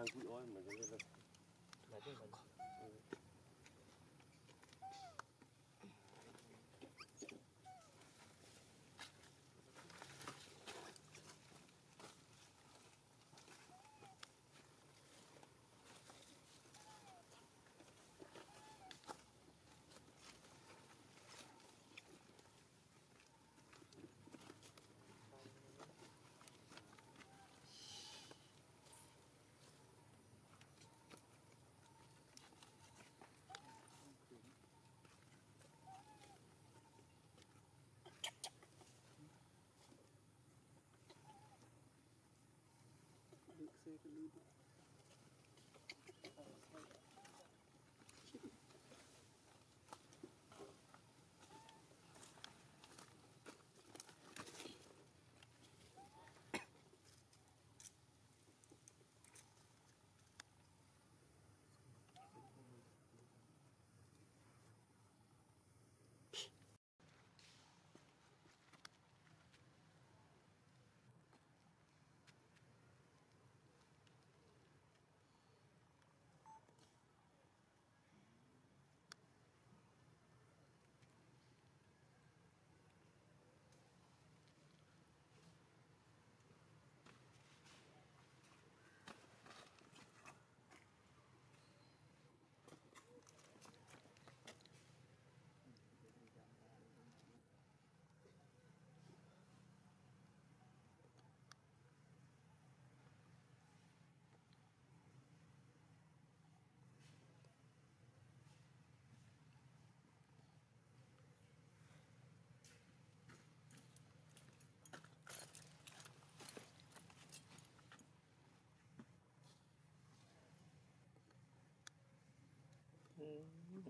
kan gå ut och ha en, men det är väl... Nej, det är väl... take a lead.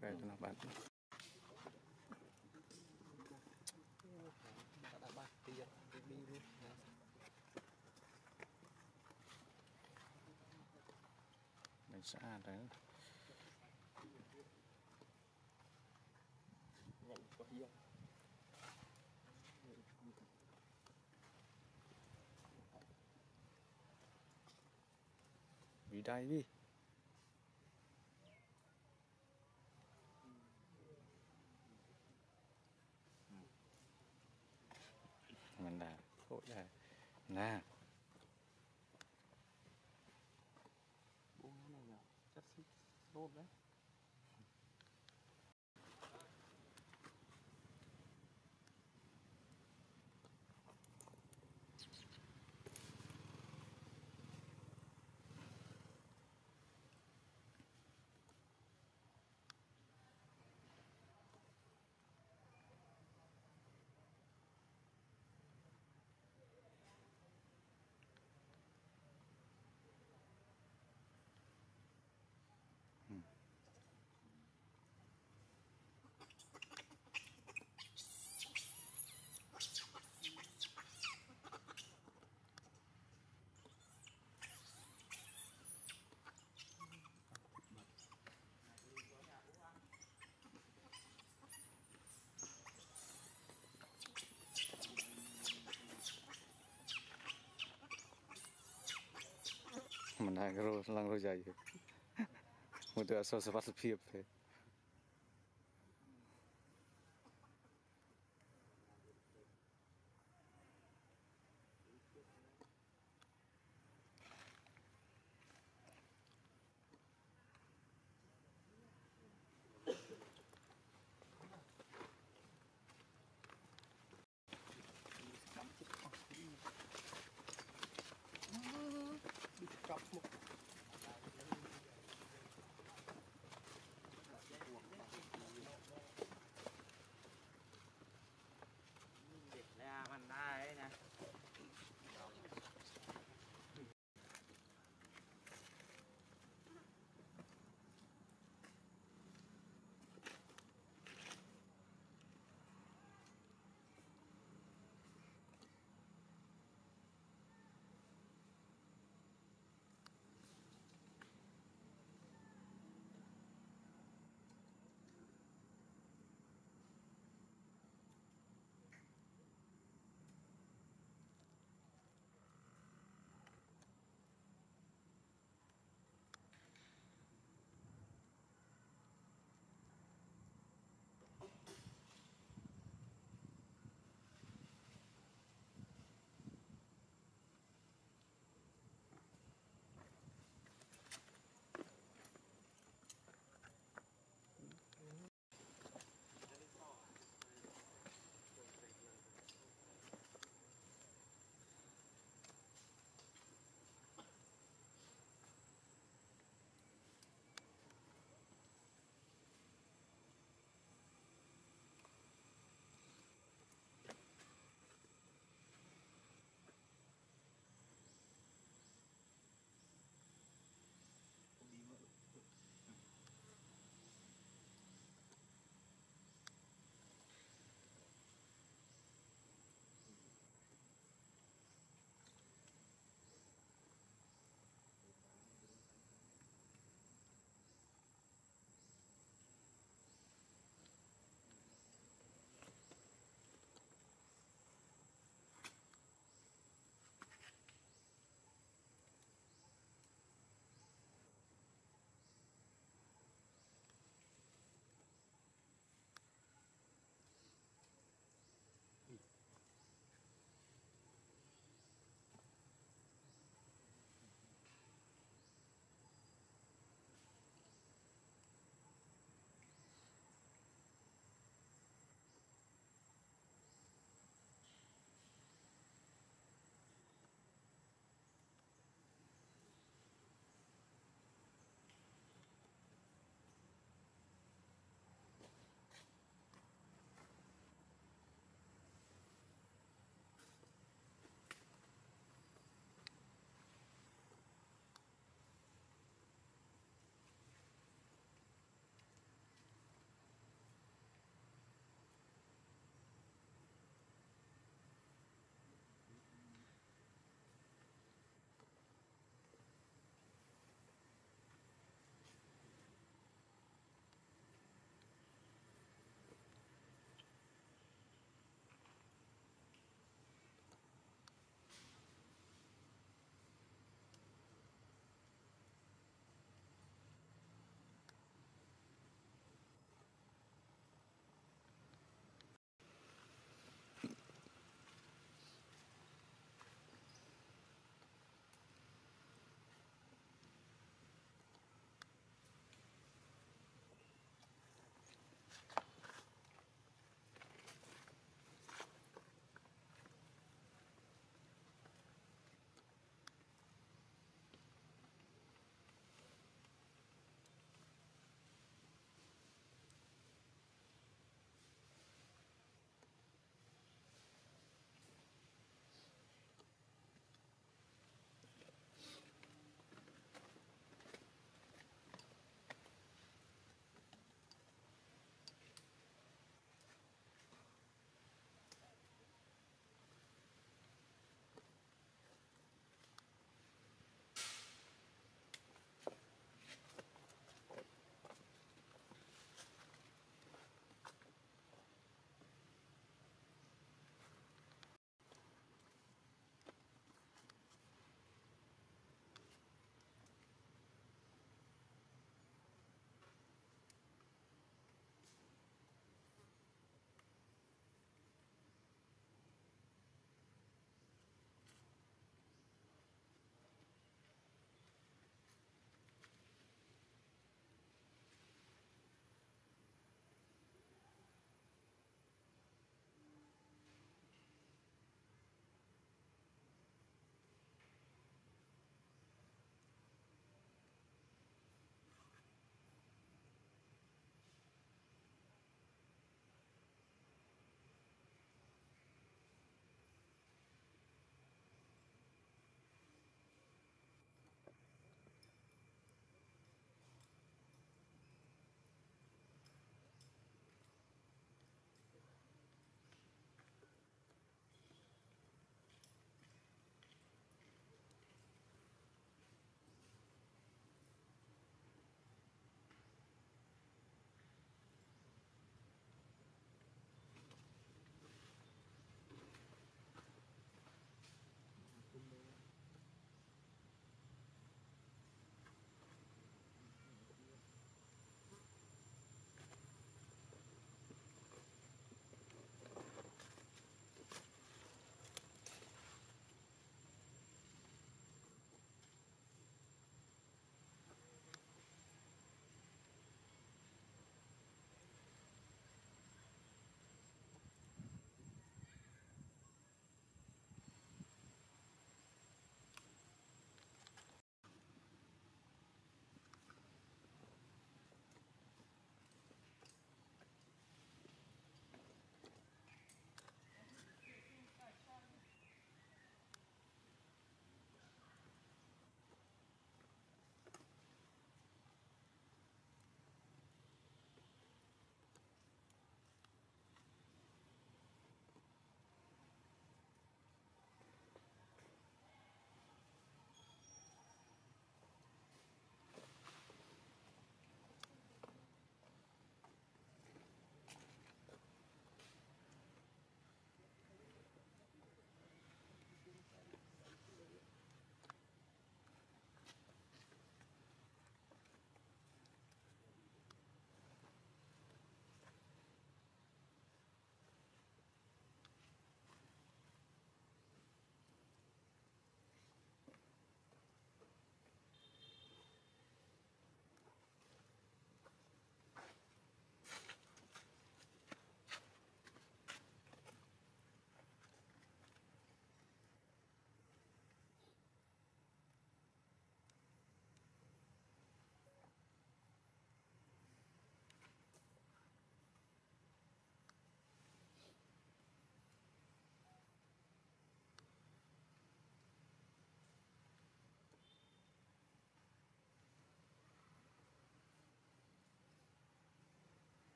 Về bạn đi mình xã đấy nhận có hiên vì đây đi là bố này nhở chắc xích nốt đấy ណាងរស់ឡើងរស់យាយមកទៅអសសវត្ថភាពទេ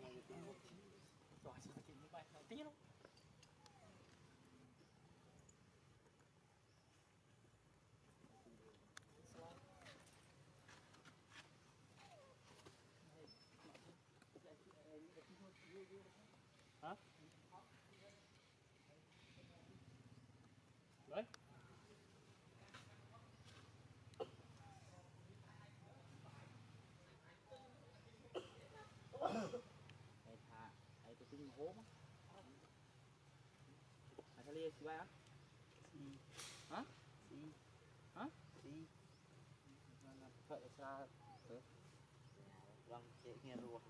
so i just give Gốm Hả cái lia xì bay hả? Xì Hả? Xì Hả? Xì Vậy sao? Ừ Vâng, chị nghe ruột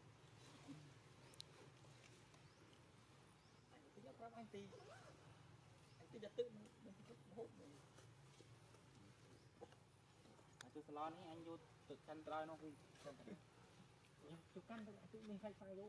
Cái giấc lắm anh tì Anh tì giật tự Mình hút này ចុះស្លោនេះអញយកទៅកាន់ក្រោយនោះវិញខ្ញុំជុះកាន់ទៅជុះនេះខ្លាច់ខ្លាយយោ